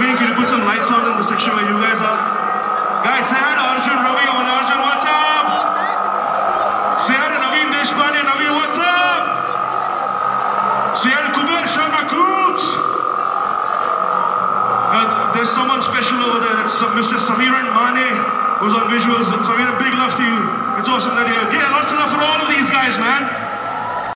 Naveen, can you put some lights on in the section where you guys are? Guys, say hi to Arjun Ravi over there. Arjun, what's up? Say hi to Naveen Deshpande. Naveen, what's up? Say hi to Kuber Sharma Coots. Uh, there's someone special over there. That's uh, Mr. Samiran Mane, who's on visuals. Samiran, big love to you. It's awesome that you're here. Yeah, lots of love for all of these guys, man.